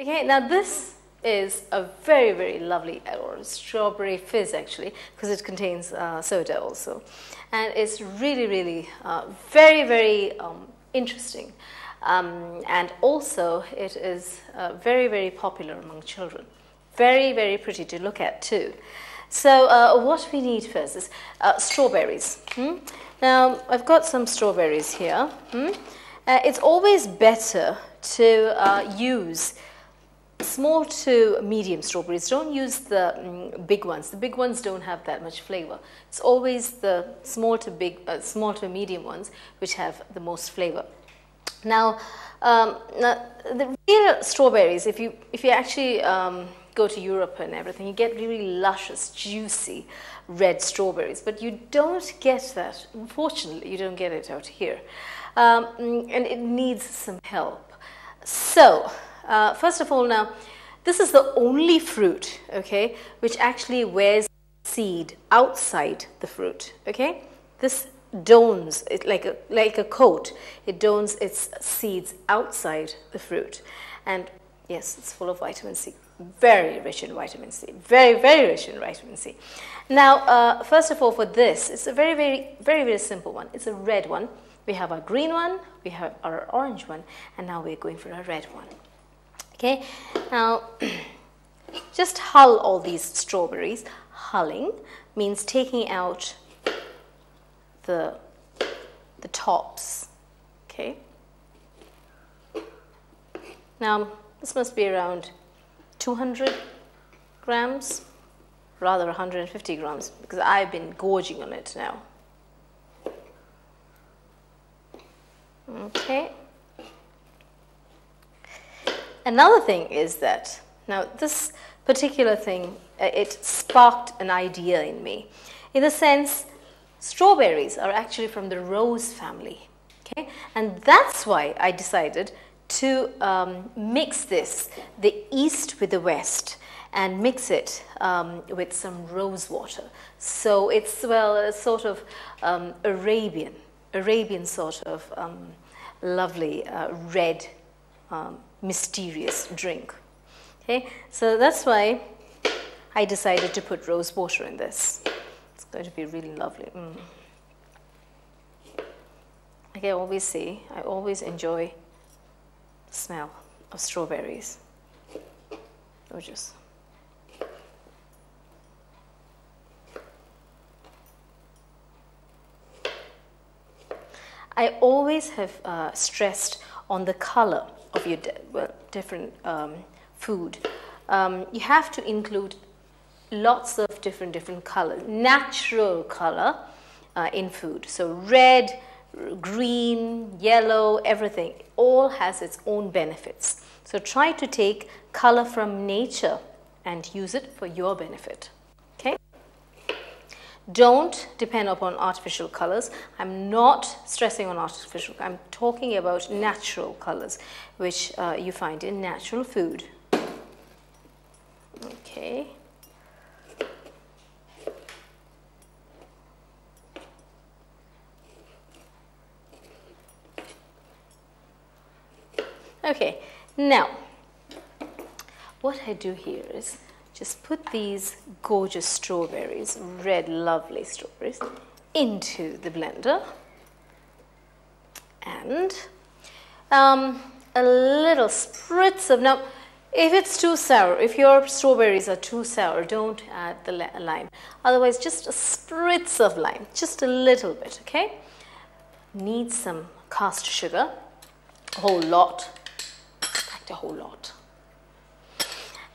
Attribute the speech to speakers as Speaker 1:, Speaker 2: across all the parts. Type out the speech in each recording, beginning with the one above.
Speaker 1: Okay, now this is a very, very lovely, or strawberry fizz actually, because it contains uh, soda also. And it's really, really uh, very, very um, interesting. Um, and also, it is uh, very, very popular among children. Very, very pretty to look at too. So, uh, what we need first is uh, strawberries. Hmm? Now, I've got some strawberries here. Hmm? Uh, it's always better to use small to medium strawberries. Don't use the mm, big ones. The big ones don't have that much flavor. It's always the small to big, uh, small to medium ones which have the most flavor. Now, um, now the real strawberries, if you if you actually um, go to Europe and everything, you get really luscious, juicy red strawberries, but you don't get that. Unfortunately, you don't get it out here, um, and it needs some help. So. Uh, first of all, now, this is the only fruit, okay, which actually wears seed outside the fruit, okay? This dones, it like a, like a coat, it dones its seeds outside the fruit. And yes, it's full of vitamin C, very rich in vitamin C, very, very rich in vitamin C. Now, uh, first of all, for this, it's a very, very, very, very simple one. It's a red one. We have our green one, we have our orange one, and now we're going for a red one. Okay, now just hull all these strawberries. Hulling means taking out the, the tops. Okay. Now, this must be around 200 grams, rather 150 grams, because I've been gorging on it now. Okay. Another thing is that, now this particular thing, uh, it sparked an idea in me. In the sense, strawberries are actually from the rose family. Okay? And that's why I decided to um, mix this, the east with the west, and mix it um, with some rose water. So it's, well, a sort of um, Arabian, Arabian sort of um, lovely uh, red um, mysterious drink. Okay, so that's why I decided to put rose water in this. It's going to be really lovely. Mm. Like I always say, I always enjoy the smell of strawberries. Gorgeous. I always have uh, stressed on the color of your different um, food. Um, you have to include lots of different different colors, natural color uh, in food. So red, green, yellow, everything, all has its own benefits. So try to take color from nature and use it for your benefit. Don't depend upon artificial colors. I'm not stressing on artificial, I'm talking about natural colors, which uh, you find in natural food. Okay. Okay, now, what I do here is just put these gorgeous strawberries, red lovely strawberries, into the blender and um, a little spritz of, now if it's too sour, if your strawberries are too sour, don't add the lime. Otherwise, just a spritz of lime, just a little bit, okay? Need some cast sugar, a whole lot, in a whole lot.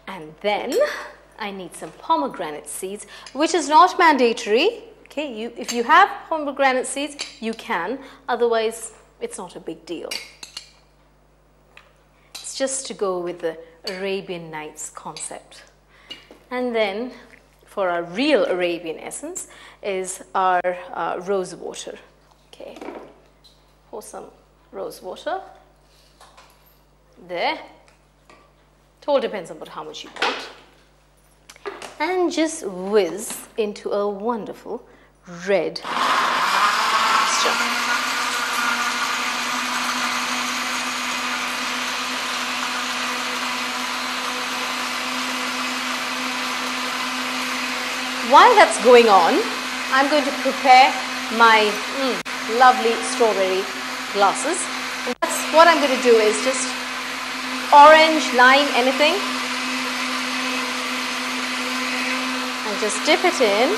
Speaker 1: And then I need some pomegranate seeds, which is not mandatory. Okay, you, if you have pomegranate seeds, you can. Otherwise, it's not a big deal. It's just to go with the Arabian Nights concept. And then for our real Arabian essence is our uh, rose water. Okay, pour some rose water there. It all depends on how much you want and just whiz into a wonderful red mixture. While that's going on, I'm going to prepare my mm, lovely strawberry glasses. And that's what I'm going to do is just orange, lime, anything. Just dip it in.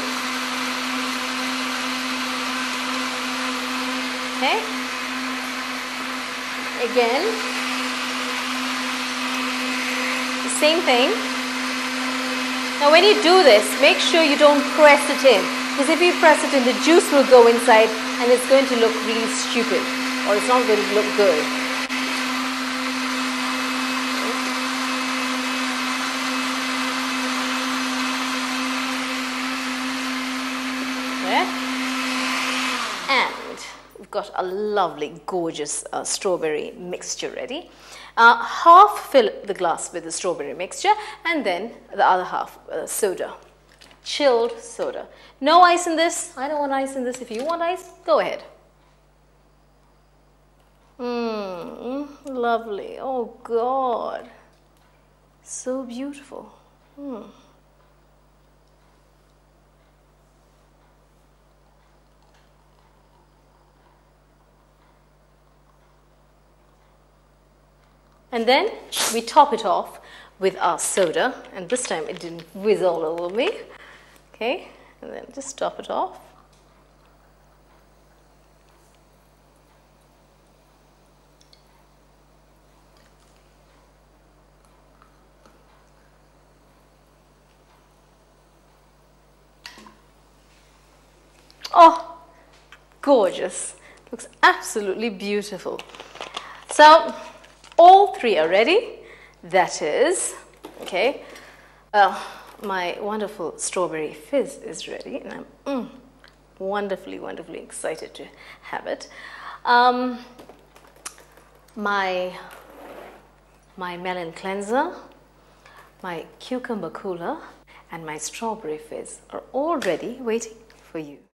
Speaker 1: Okay. Again. The same thing. Now when you do this, make sure you don't press it in. Because if you press it in, the juice will go inside and it's going to look really stupid. Or it's not going to look good. And we've got a lovely, gorgeous uh, strawberry mixture ready. Uh, half fill the glass with the strawberry mixture and then the other half uh, soda, chilled soda. No ice in this. I don't want ice in this. If you want ice, go ahead. Mmm, lovely. Oh God. So beautiful. Hmm. And then we top it off with our soda. And this time it didn't whiz all over me. Okay, and then just top it off. Oh, gorgeous. Looks absolutely beautiful. So all three are ready. That is, okay, well, my wonderful strawberry fizz is ready and I'm mm, wonderfully, wonderfully excited to have it. Um, my, my melon cleanser, my cucumber cooler, and my strawberry fizz are all ready waiting for you.